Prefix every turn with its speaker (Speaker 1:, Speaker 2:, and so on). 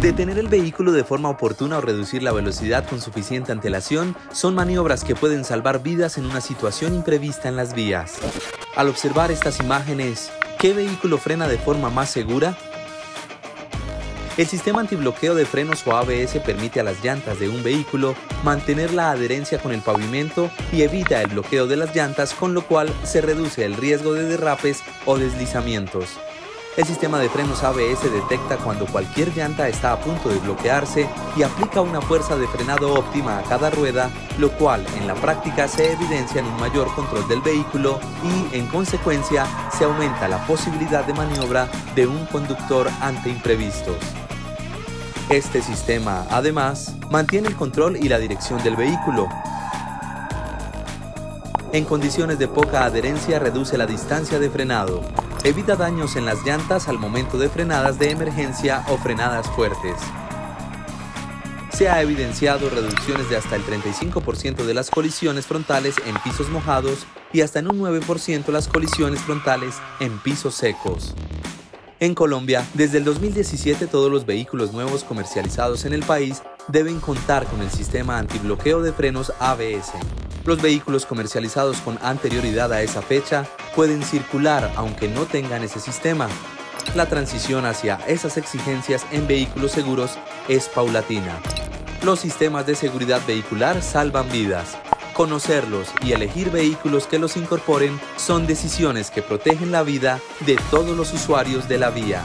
Speaker 1: Detener el vehículo de forma oportuna o reducir la velocidad con suficiente antelación son maniobras que pueden salvar vidas en una situación imprevista en las vías. Al observar estas imágenes, ¿qué vehículo frena de forma más segura? El sistema antibloqueo de frenos o ABS permite a las llantas de un vehículo mantener la adherencia con el pavimento y evita el bloqueo de las llantas, con lo cual se reduce el riesgo de derrapes o deslizamientos. El sistema de frenos ABS detecta cuando cualquier llanta está a punto de bloquearse y aplica una fuerza de frenado óptima a cada rueda, lo cual en la práctica se evidencia en un mayor control del vehículo y en consecuencia se aumenta la posibilidad de maniobra de un conductor ante imprevistos. Este sistema, además, mantiene el control y la dirección del vehículo. En condiciones de poca adherencia reduce la distancia de frenado, Evita daños en las llantas al momento de frenadas de emergencia o frenadas fuertes. Se ha evidenciado reducciones de hasta el 35% de las colisiones frontales en pisos mojados y hasta en un 9% las colisiones frontales en pisos secos. En Colombia, desde el 2017 todos los vehículos nuevos comercializados en el país deben contar con el sistema antibloqueo de frenos ABS. Los vehículos comercializados con anterioridad a esa fecha pueden circular aunque no tengan ese sistema. La transición hacia esas exigencias en vehículos seguros es paulatina. Los sistemas de seguridad vehicular salvan vidas. Conocerlos y elegir vehículos que los incorporen son decisiones que protegen la vida de todos los usuarios de la vía.